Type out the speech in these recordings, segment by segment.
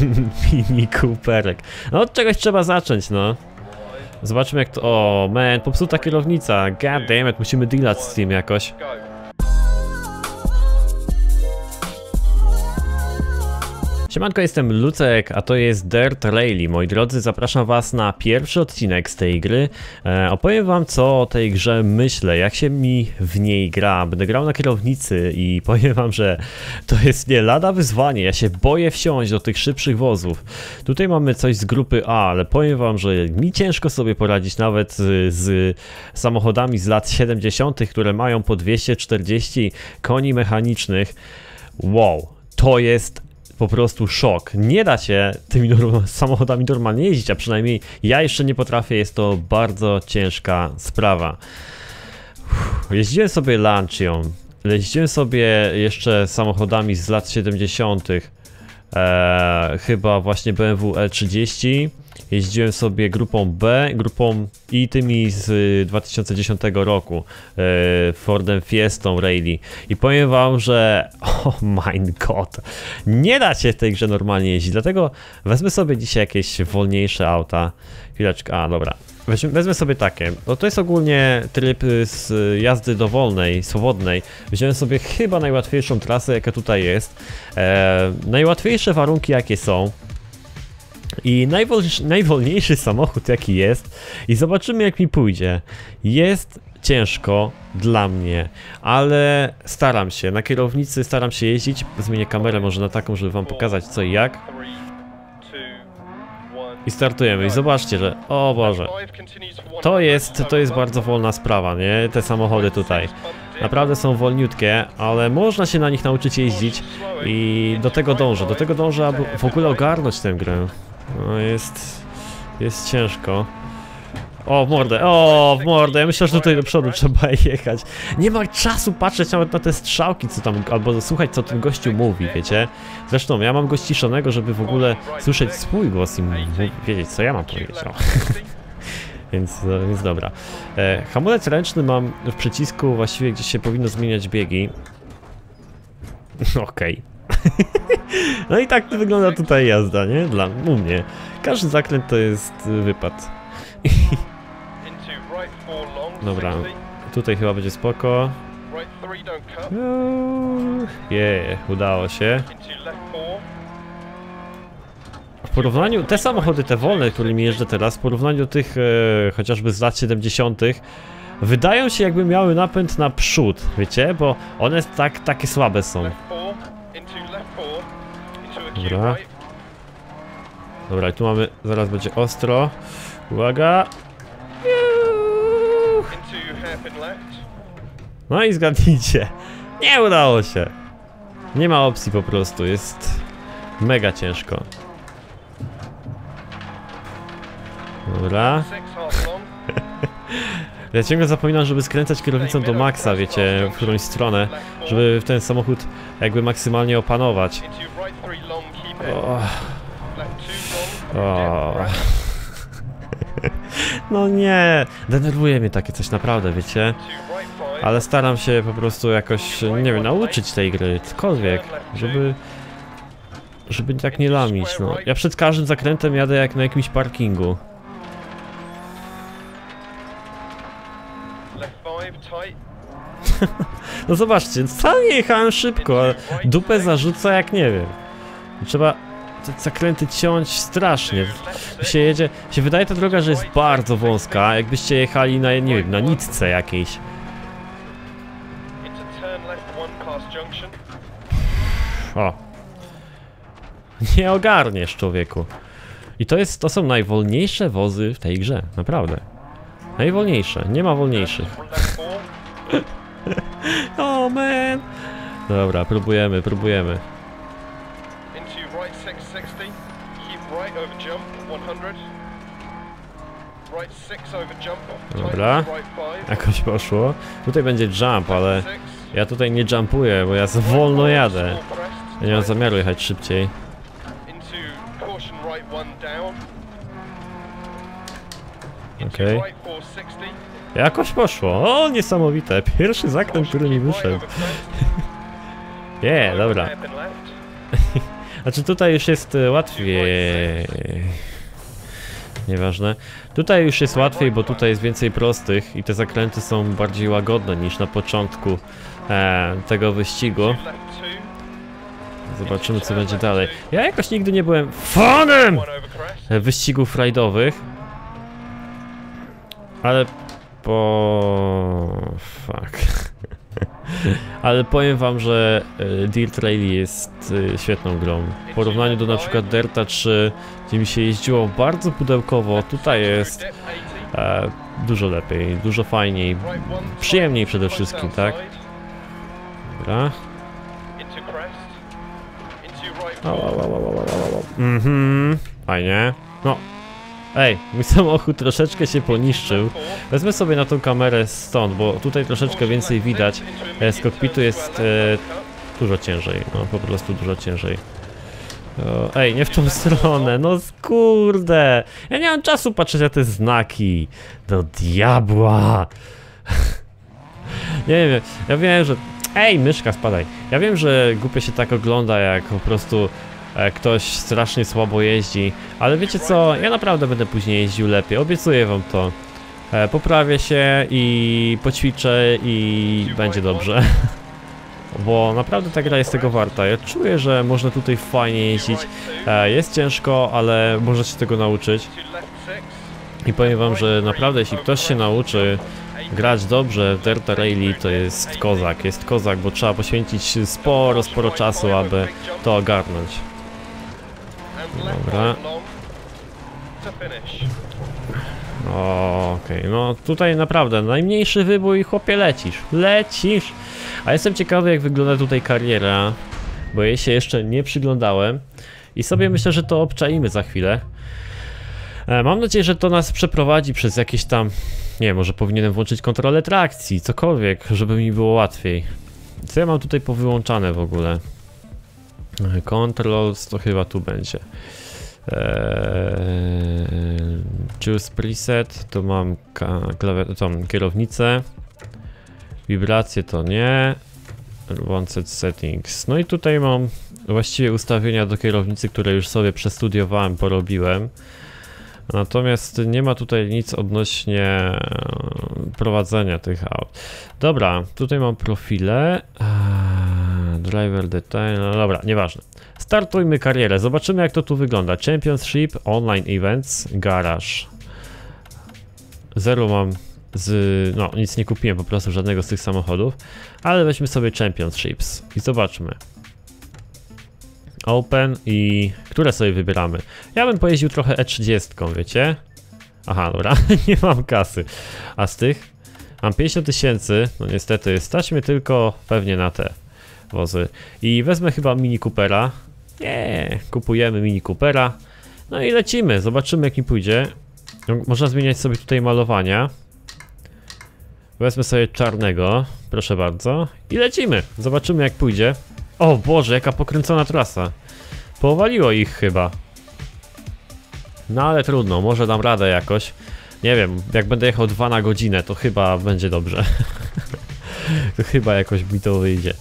Mini Cooperek. No od czegoś trzeba zacząć, no. Zobaczmy jak to... O, man, popsuta kierownica. God damn it, musimy dealać z tym jakoś. Siemanko, jestem Lucek, a to jest Dirt Rally. Moi drodzy, zapraszam was na pierwszy odcinek z tej gry. E, opowiem wam co o tej grze myślę, jak się mi w niej gra. Będę grał na kierownicy i powiem wam, że to jest nie lada wyzwanie. Ja się boję wsiąść do tych szybszych wozów. Tutaj mamy coś z grupy A, ale powiem wam, że mi ciężko sobie poradzić nawet z, z samochodami z lat 70., które mają po 240 koni mechanicznych. Wow, to jest po prostu szok. Nie da się tymi norm- samochodami normalnie jeździć, a przynajmniej ja jeszcze nie potrafię, jest to bardzo ciężka sprawa. Uff, Jeździłem sobie Lancią, jeździłem sobie jeszcze samochodami z lat 70. Eee, chyba właśnie BMW L30. Jeździłem sobie grupą B, grupą i tymi z y, 2010 roku, e, Fordem Fiestą Rally. I powiem wam, że oh my god, nie da się w tej grze normalnie jeździć, dlatego wezmę sobie dzisiaj jakieś wolniejsze auta. Chwileczkę, a dobra. Wezmę sobie takie. No to jest ogólnie tryb y, z jazdy dowolnej, swobodnej. Wziąłem sobie chyba najłatwiejszą trasę, jaka tutaj jest. E, najłatwiejsze warunki, jakie są. I najwolniejszy, najwolniejszy samochód jaki jest i zobaczymy jak mi pójdzie. Jest ciężko dla mnie, ale staram się. Na kierownicy staram się jeździć. Zmienię kamerę może na taką, żeby wam pokazać co i jak. I startujemy. I zobaczcie, że o Boże. To jest, to jest bardzo wolna sprawa, nie? Te samochody tutaj. Naprawdę są wolniutkie, ale można się na nich nauczyć jeździć i do tego dążę. Do tego dążę, aby w ogóle ogarnąć tę grę. No jest... jest ciężko. O, w mordę, o, w mordę, ja myślę, że tutaj do przodu trzeba jechać. Nie ma czasu patrzeć nawet na te strzałki, co tam, albo słuchać, co ten gościu mówi, wiecie? Zresztą, ja mam go ściszonego, żeby w ogóle słyszeć swój głos i wiedzieć, co ja mam powiedzieć. Więc, e, więc dobra. E, hamulec ręczny mam w przycisku właściwie gdzie się powinno zmieniać biegi. Okej. No i tak wygląda tutaj jazda, nie? Dla u mnie. Każdy zakręt to jest y, wypad. Dobra. 60. Tutaj chyba będzie spoko. Yeah, udało się. W porównaniu, te samochody, te wolne, którymi jeżdżę teraz, w porównaniu do tych e, chociażby z lat 70., wydają się jakby miały napęd na przód, wiecie? Bo one tak, takie słabe są. Left four. Into left four. Into a Q Dobra. Dobra, i tu mamy, zaraz będzie ostro. Uwaga. No i zgadnijcie. Nie udało się. Nie ma opcji po prostu, jest mega ciężko. Dobra. Ja ciągle zapominam, żeby skręcać kierownicą do maksa, wiecie, w którąś stronę, żeby ten samochód jakby maksymalnie opanować. O, long. o. Right. No nie, denerwuje mnie takie coś naprawdę, wiecie? Ale staram się po prostu jakoś, nie wiem, nauczyć tej gry, cokolwiek, żeby... Żeby tak nie lamić, no. Ja przed każdym zakrętem jadę jak na jakimś parkingu. No zobaczcie, wcale nie jechałem szybko, ale dupę zarzuca jak nie wiem. Trzeba te zakręty ciąć strasznie. Się jedzie, się wydaje ta droga, że jest bardzo wąska, jakbyście jechali na, nie wiem, na nitce jakiejś. O. Nie ogarniesz, człowieku. I to jest, to są najwolniejsze wozy w tej grze, naprawdę. Najwolniejsze, nie ma wolniejszych. Oh man! Dobra, próbujemy, próbujemy. Into right 660. Keep right over jump 100. Right 6 over jump. Dobra. to right 5. Jakoś poszło. Tutaj będzie jump, ale 6. ja tutaj nie jumpuję, bo ja za wolno jadę. Ja nie mam zamiaru jechać szybciej. Into caution right one down. Into Okej. 460. Jakoś poszło. O, niesamowite. Pierwszy zakręt, który mi wyszedł. Nie, Over dobra. Znaczy tutaj już jest e, łatwiej. Nieważne. Tutaj już jest łatwiej, bo tutaj jest więcej prostych i te zakręty są bardziej łagodne niż na początku e, tego wyścigu. Zobaczymy co będzie dalej. Ja jakoś nigdy nie byłem fanem wyścigów rajdowych. Ale po... fuck. Ale powiem wam, że e, Dirt Rally jest e, świetną grą. W porównaniu do na przykład Derta 3, gdzie mi się jeździło bardzo pudełkowo, tutaj jest Dip 80. e, dużo lepiej, dużo fajniej, przyjemniej przede wszystkim, tak? Dobra. Mhm, fajnie. No. Ej, mój samochód troszeczkę się poniszczył. Wezmę sobie na tą kamerę stąd, bo tutaj troszeczkę więcej widać. E, Z kokpitu jest e, dużo ciężej, no po prostu dużo ciężej. O, ej, nie w tą stronę, no kurde! Ja nie mam czasu patrzeć na te znaki. Do diabła! nie wiem, ja wiem, że... Ej, myszka, spadaj. Ja wiem, że głupio się tak ogląda, jak po prostu ktoś strasznie słabo jeździ, ale wiecie co, ja naprawdę będę później jeździł lepiej, obiecuję wam to. E, poprawię się i poćwiczę i będzie dobrze. Bo naprawdę ta gra jest tego warta. Ja czuję, że można tutaj fajnie jeździć. E, jest ciężko, ale można się tego nauczyć. I powiem wam, że naprawdę jeśli ktoś się nauczy grać dobrze w Delta Rally, to jest kozak. Jest kozak, bo trzeba poświęcić sporo, sporo czasu, aby to ogarnąć. Dobra. Okej, no tutaj naprawdę najmniejszy wybój, chłopie, lecisz. Lecisz! A jestem ciekawy, jak wygląda tutaj kariera, bo jej się jeszcze nie przyglądałem i sobie myślę, że to obczaimy za chwilę. E, Mam nadzieję, że to nas przeprowadzi przez jakieś tam. Nie wiem, może powinienem włączyć kontrolę trakcji, cokolwiek, żeby mi było łatwiej. Co ja mam tutaj powyłączane w ogóle? Controls to chyba tu będzie. Eee, choose preset, tu mam tą kierownicę. Wibracje to nie. Advanced settings. No i tutaj mam właściwie ustawienia do kierownicy, które już sobie przestudiowałem, porobiłem. Natomiast nie ma tutaj nic odnośnie e, prowadzenia tych aut. Dobra, tutaj mam profile. Eee, driver detail, no dobra, nieważne. Startujmy karierę, zobaczymy jak to tu wygląda. Championship, online events, garage. Zero mam z... no nic nie kupiłem po prostu żadnego z tych samochodów. Ale weźmy sobie championships i zobaczmy. Open i które sobie wybieramy? Ja bym pojeździł trochę E30, wiecie? Aha, dobra, nie mam kasy. A z tych? Mam 50 tysięcy, no niestety, stać mnie tylko pewnie na te wozy. I wezmę chyba Mini Coopera. Nie, kupujemy Mini Coopera. No i lecimy, zobaczymy jak mi pójdzie. No, Można zmieniać sobie tutaj malowania. Wezmę sobie czarnego, proszę bardzo. I lecimy, zobaczymy jak pójdzie. O Boże, jaka pokręcona trasa. Powaliło ich chyba. No ale trudno, może dam radę jakoś. Nie wiem, jak będę jechał 2 na godzinę, to chyba będzie dobrze. to chyba jakoś mi to wyjdzie.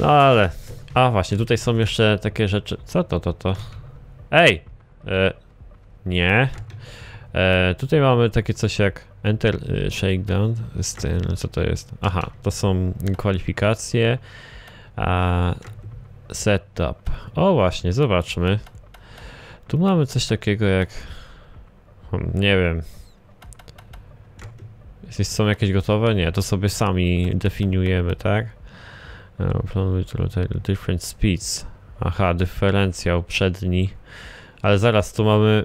No ale. A właśnie, tutaj są jeszcze takie rzeczy. Co to, to, to? Ej! E, nie. E, tutaj mamy takie coś jak Enter e, Shakedown. Z tym, co to jest? Aha, to są kwalifikacje. A, setup. O właśnie, zobaczmy. Tu mamy coś takiego jak. Hmm, Nie wiem. Są jakieś gotowe? Nie, to sobie sami definiujemy, tak? Different speeds. Aha, dyferencjał przedni. Ale zaraz tu mamy.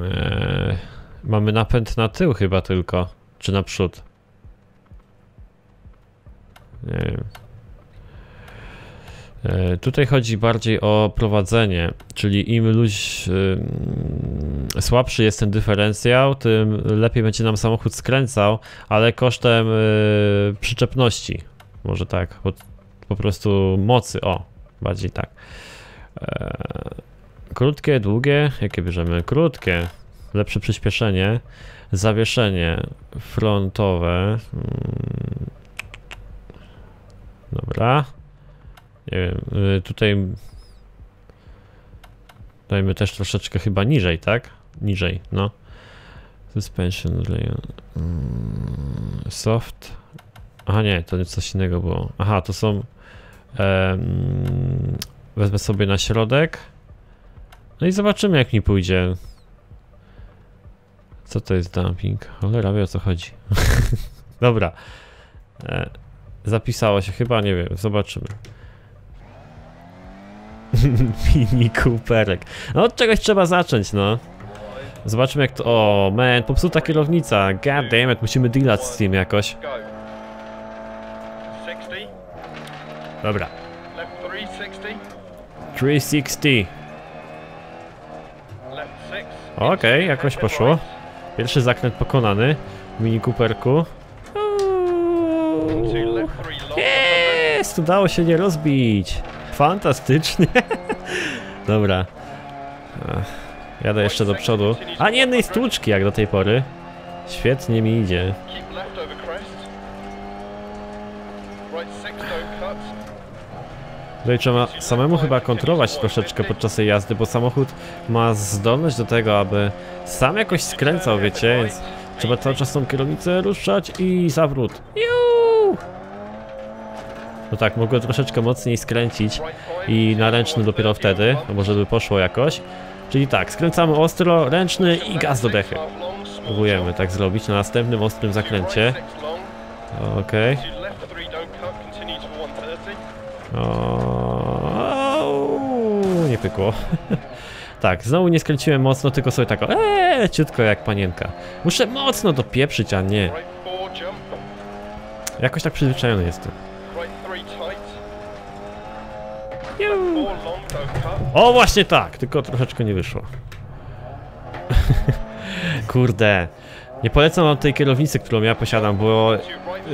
E, mamy napęd na tył chyba tylko. Czy naprzód? Nie wiem. E, Tutaj chodzi bardziej o prowadzenie, czyli im luź, ym, słabszy jest ten dyferencjał, tym lepiej będzie nam samochód skręcał, ale kosztem y, przyczepności. Może tak, po, po prostu mocy, o, bardziej tak. E, krótkie, długie, jakie bierzemy? Krótkie, lepsze przyspieszenie, zawieszenie frontowe. mm, Dobra. Nie wiem, y, tutaj Dajmy też troszeczkę chyba niżej, tak? Niżej, no. Suspension layer. Mm, soft. Aha, nie, to coś innego było. Aha, to są. wezmę sobie na środek. No i zobaczymy, jak mi pójdzie. Co to jest dumping? Cholera wie o co chodzi. Dobra. E, zapisało się chyba, nie wiem, zobaczymy. Mini Cooperek. No od czegoś trzeba zacząć, no. Zobaczmy jak to... O, man, popsuta kierownica. God damn it, musimy dealać z tym jakoś. Go. 60. Dobra. Left 360. 360. Left 6. Okej, jakoś poszło. Pierwszy zakręt pokonany. w Mini Cooperku. Into left 3 long. Jest! Udało się nie rozbić. Fantastycznie. Dobra. Jadę jeszcze do przodu. A nie jednej stłuczki jak do tej pory. Świetnie mi idzie. Keep left over crest. Right 6 don't cut. Tutaj trzeba samemu chyba kontrolować troszeczkę podczas tej jazdy, bo samochód ma zdolność do tego, aby sam jakoś skręcał, wiecie, więc trzeba cały czas tą kierownicę ruszać i zawrót. Juuu! No tak, mogłem troszeczkę mocniej skręcić i na ręczny dopiero wtedy, no może by poszło jakoś. Czyli tak, skręcamy ostro, ręczny i gaz do dechy. Próbujemy tak zrobić na następnym ostrym zakręcie. Okej. To left 3 don't cut. Continue to 130. O, tak, znowu nie skręciłem mocno, tylko sobie tak, eee, ciutko jak panienka. Muszę mocno dopieprzyć, a nie. Right 4 jump. Jakoś tak przyzwyczajony jestem. Right 3 tight. Juuu. 4 long don't cut. O, właśnie tak, tylko troszeczkę nie wyszło. Kurde. Nie polecam wam tej kierownicy, którą ja posiadam, bo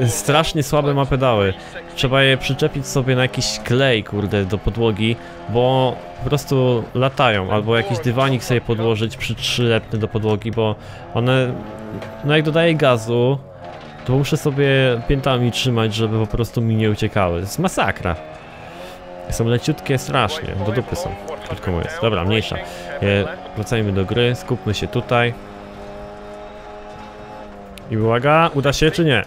strasznie słabe ma pedały. Trzeba je przyczepić sobie na jakiś klej, kurde, do podłogi, bo po prostu latają, albo jakiś dywanik sobie podłożyć przylepny do podłogi, bo one, no jak dodaję gazu, to muszę sobie piętami trzymać, żeby po prostu mi nie uciekały. To jest masakra. Są leciutkie strasznie, do dupy są, krótko mówiąc. Dobra, mniejsza. E, wracajmy do gry, skupmy się tutaj. I uwaga, uda się czy nie?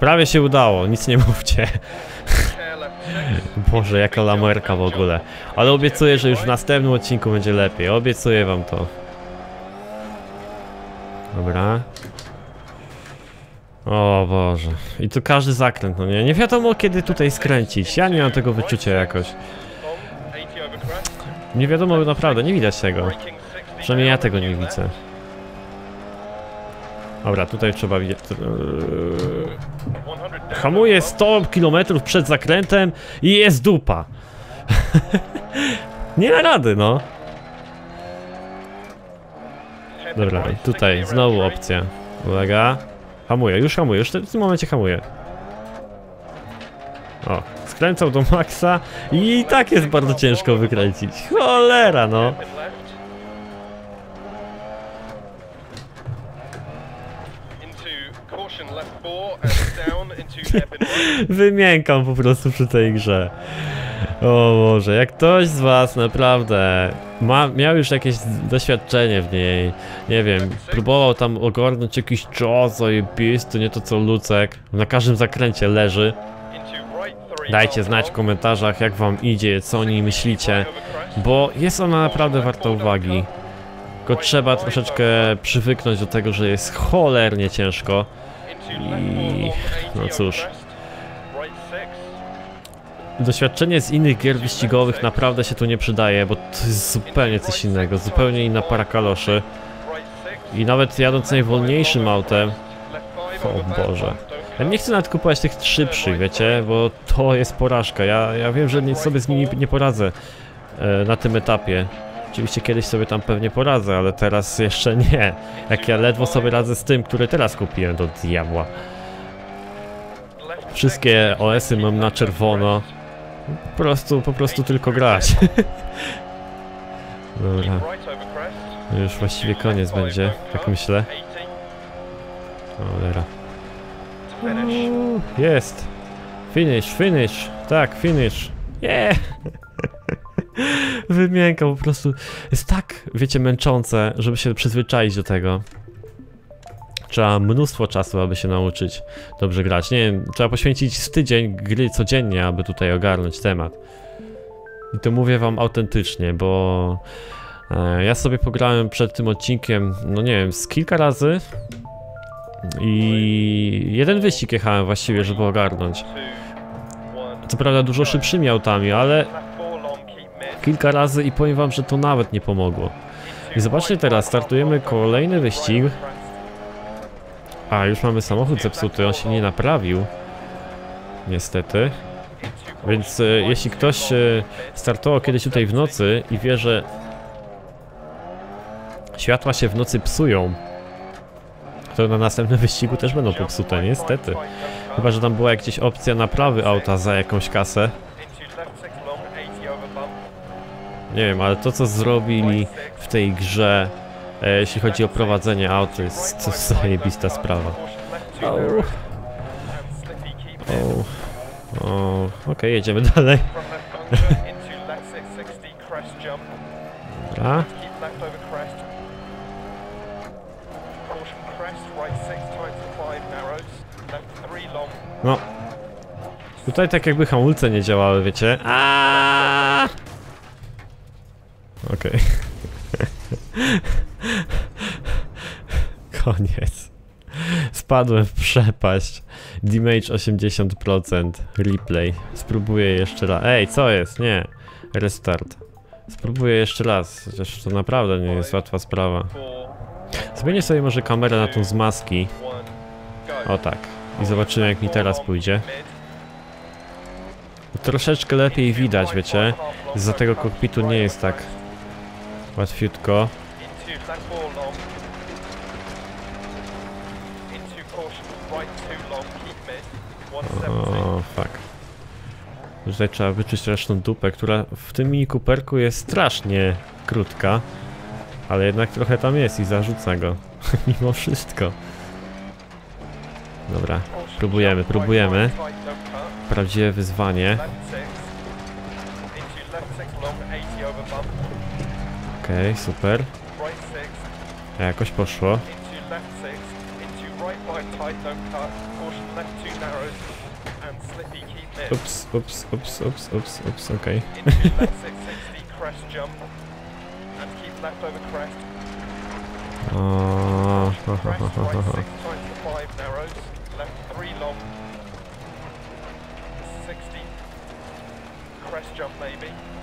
Prawie się udało, nic nie mówcie. Boże, jaka lamerka w ogóle. Ale obiecuję, że już w następnym odcinku będzie lepiej. Obiecuję wam to. Dobra. O Boże. I tu każdy zakręt, no nie? Nie wiadomo kiedy tutaj skręcić. Ja nie mam tego wyczucia jakoś. Nie wiadomo naprawdę, nie widać tego. Przynajmniej ja tego nie widzę. Dobra, tutaj trzeba widzieć. Hamuję 100 km przed zakrętem i jest dupa. nie ma rady, no. Dobra, tutaj znowu opcja. Uwaga. Hamuję, już hamuję, już w tym momencie hamuję. O, skręcał do maksa i tak jest bardzo ciężko wykręcić. Cholera, no. Wymiękam po prostu przy tej grze. O Boże, jak ktoś z was naprawdę ma, miał już jakieś doświadczenie w niej, nie wiem, próbował tam ogarnąć jakiś czas, to nie to co Lucek, na każdym zakręcie leży. Dajcie znać w komentarzach jak wam idzie, co o niej myślicie, bo jest ona naprawdę warta uwagi. Tylko trzeba troszeczkę przywyknąć do tego, że jest cholernie ciężko. I no cóż. Doświadczenie z innych gier wyścigowych naprawdę się tu nie przydaje, bo to jest zupełnie coś innego, zupełnie inna para kaloszy. I nawet jadąc najwolniejszym autem... O Boże. Ja nie chcę nawet kupować tych szybszych, wiecie, bo to jest porażka. Ja, ja wiem, że nic sobie z nimi nie poradzę e, na tym etapie. Oczywiście kiedyś sobie tam pewnie poradzę, ale teraz jeszcze nie. Jak ja ledwo sobie radzę z tym, który teraz kupiłem do diabła. Wszystkie OS-y mam na czerwono. Po prostu, po prostu tylko grać. Dobra. Już właściwie koniec będzie, tak myślę. Cholera. Uuu, Jest! Finish, finish, tak, finish. Yeah! Wymienka po prostu jest tak, wiecie, męczące, żeby się przyzwyczaić do tego. Trzeba mnóstwo czasu, aby się nauczyć dobrze grać. Nie wiem, trzeba poświęcić z tydzień gry codziennie, aby tutaj ogarnąć temat. I to mówię wam autentycznie, bo e, ja sobie pograłem przed tym odcinkiem, no nie wiem, z kilka razy i jeden wyścig jechałem właściwie, żeby ogarnąć. Co prawda dużo szybszymi autami, ale kilka razy i powiem wam, że to nawet nie pomogło. I zobaczcie teraz, startujemy kolejny wyścig. A, już mamy samochód zepsuty, on się nie naprawił. Niestety. Więc e, jeśli ktoś e, startował kiedyś tutaj w nocy i wie, że światła się w nocy psują, to na następnym wyścigu też będą popsute, niestety. Chyba, że tam była jakaś opcja naprawy auta za jakąś kasę. Nie wiem, ale to co zrobili w tej grze, e, jeśli chodzi o prowadzenie aut, to jest, to zajebista sprawa. O, o, o okej, jedziemy dalej. Dobra. No. Tutaj tak jakby hamulce nie działały, wiecie? Aaaa! Okej. Koniec. Spadłem w przepaść. Damage 80%. Replay. Spróbuję jeszcze raz. Ej, co jest? Nie. Restart. Spróbuję jeszcze raz. Chociaż to naprawdę nie jest łatwa sprawa. Zmienię sobie może kamerę na tą z maski. O tak. I zobaczymy jak mi teraz pójdzie. Troszeczkę lepiej widać, wiecie. Za tego kokpitu nie jest tak łatwiutko. O, fuck. Tutaj trzeba wyczuć resztą dupę, która w tym mini kuperku jest strasznie krótka. Ale jednak trochę tam jest i zarzuca go. Mimo wszystko. Dobra, próbujemy, próbujemy. Prawdziwe wyzwanie. Okej, okay, super. Jakoś poszło. Ups, ups, ups, ups, ups, ups, okej. Okay. O, ha, ha, ha, ha, ha.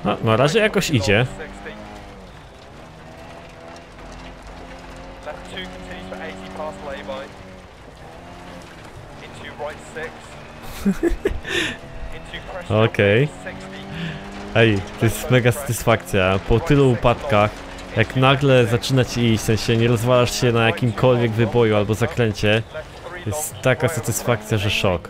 No, na razie jakoś idzie. Okej. Okay. Ej, to jest mega satysfakcja. Po tylu upadkach, jak nagle zaczyna ci iść, w sensie nie rozwalasz się na jakimkolwiek wyboju albo zakręcie, jest taka satysfakcja, że szok.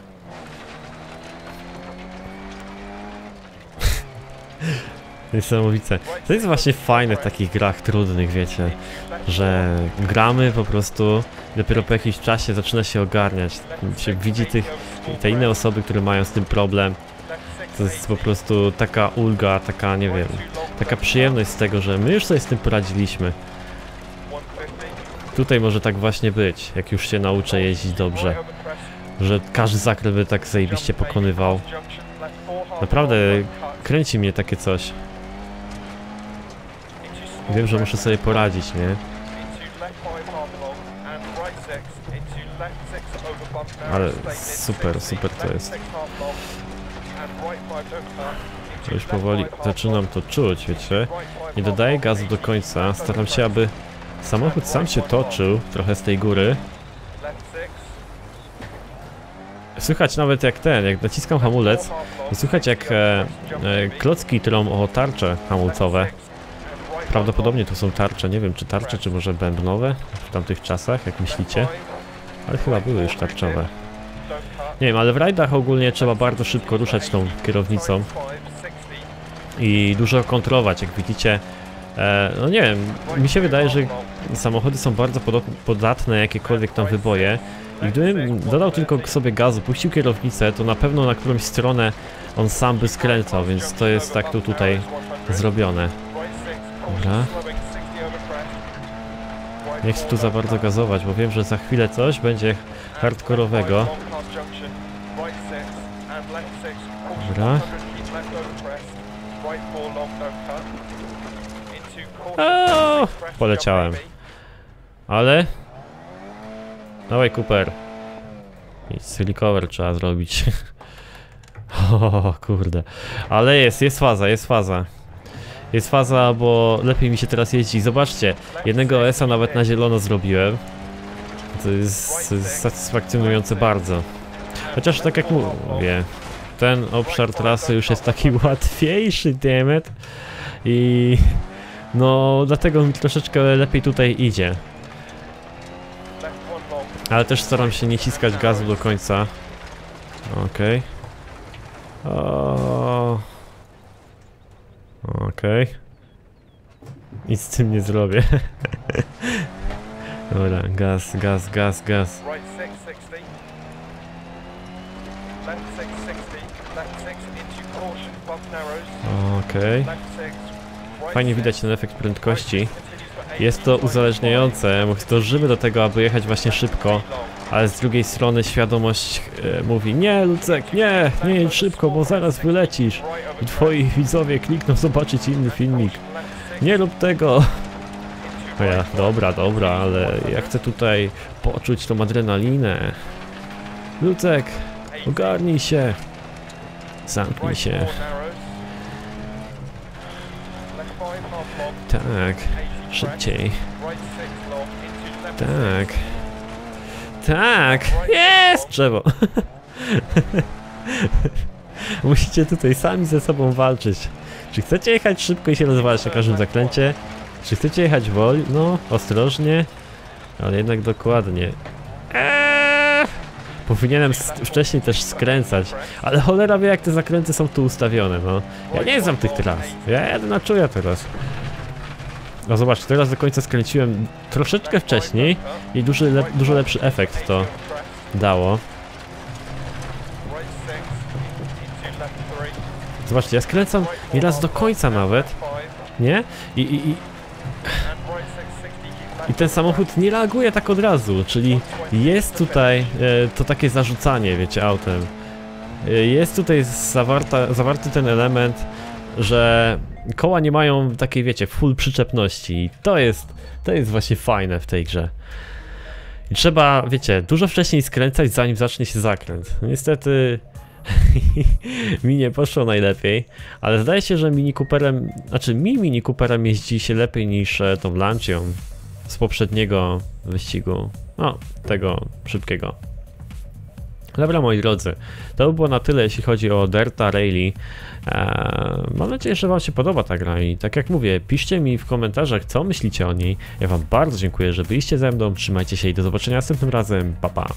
Niesamowite. To jest właśnie fajne w takich grach trudnych, wiecie, że gramy po prostu dopiero po jakimś czasie zaczyna się ogarniać. Się widzi tych, te inne osoby, które mają z tym problem. To jest po prostu taka ulga, taka, nie wiem, taka przyjemność z tego, że my już sobie z tym poradziliśmy. Tutaj może tak właśnie być, jak już się nauczę jeździć dobrze. Że każdy zakręt by tak zajebiście pokonywał. Naprawdę kręci mnie takie coś. Wiem, że muszę sobie poradzić, nie? Ale super, super to jest. Już powoli zaczynam to czuć, wiecie? Nie dodaję gazu do końca, staram się, aby samochód sam się toczył trochę z tej góry. Słychać nawet jak ten, jak naciskam hamulec, to słychać jak e, e, klocki trą o tarcze hamulcowe. Prawdopodobnie to są tarcze, nie wiem czy tarcze, czy może bębnowe w tamtych czasach, jak myślicie? Ale chyba były już tarczowe. Nie wiem, ale w rajdach ogólnie trzeba bardzo szybko ruszać tą kierownicą i dużo kontrolować, jak widzicie. E, no nie wiem, mi się wydaje, że samochody są bardzo podatne jakiekolwiek tam wyboje I gdybym dodał tylko sobie gazu, puścił kierownicę, to na pewno na którąś stronę on sam by skręcał, więc to jest tak tu tutaj zrobione. Dobra. Nie chcę tu za bardzo gazować, bo wiem, że za chwilę coś będzie hardkorowego. Dobra. O, poleciałem. Ale... Dawaj Cooper. I trzeba zrobić. o kurde. Ale jest, jest faza, jest faza. Jest faza, bo lepiej mi się teraz jeździ. Zobaczcie, jednego OS-a nawet na zielono zrobiłem. To jest, to jest satysfakcjonujące bardzo. Chociaż tak jak mówię, ten obszar trasy już jest taki łatwiejszy, dammit. I no dlatego mi troszeczkę lepiej tutaj idzie. Ale też staram się nie ciskać gazu do końca. Okej. Okay. Okej. Okay. Nic z tym nie zrobię. Dobra, gaz, gaz, gaz, gaz. Okej. Okay. Fajnie widać ten efekt prędkości. Jest to uzależniające, dążymy do tego, aby jechać właśnie szybko, ale z drugiej strony świadomość e, mówi Nie Lucek, nie, nie jedź szybko, bo zaraz wylecisz i twoi widzowie klikną zobaczyć inny filmik. Nie rób tego! No ja, dobra, dobra, ale ja chcę tutaj poczuć tą adrenalinę. Lucek, ogarnij się. Zamknij się. Tak, szybciej. Tak. Tak, jest drzewo. Musicie tutaj sami ze sobą walczyć. Czy chcecie jechać szybko i się rozwalać na każdym zakręcie? Czy chcecie jechać woli? No, ostrożnie, ale jednak dokładnie. Eee! Powinienem wcześniej też skręcać, ale cholera wie jak te zakręty są tu ustawione, no. Ja nie znam tych tras, ja jadę na czuja teraz. No zobacz, teraz do końca skręciłem troszeczkę wcześniej i duży, lep, dużo lepszy efekt to dało. Zobaczcie, ja skręcam nieraz do końca nawet, nie? I, i, i, i ten samochód nie reaguje tak od razu, czyli jest tutaj e, to takie zarzucanie, wiecie, autem. E, jest tutaj zawarta, zawarty ten element, że koła nie mają takiej, wiecie, full przyczepności i to jest, to jest właśnie fajne w tej grze. I trzeba, wiecie, dużo wcześniej skręcać, zanim zacznie się zakręt. Niestety mi nie poszło najlepiej, ale zdaje się, że Mini Cooperem, znaczy mi Mini Cooperem jeździ się lepiej niż e, tą Lancią z poprzedniego wyścigu, no, tego szybkiego. Dobra moi drodzy, to by było na tyle jeśli chodzi o Derta Rally. Eee, mam nadzieję, że wam się podoba ta gra i tak jak mówię, piszcie mi w komentarzach co myślicie o niej. Ja wam bardzo dziękuję, że byliście ze mną, trzymajcie się i do zobaczenia następnym razem, pa pa!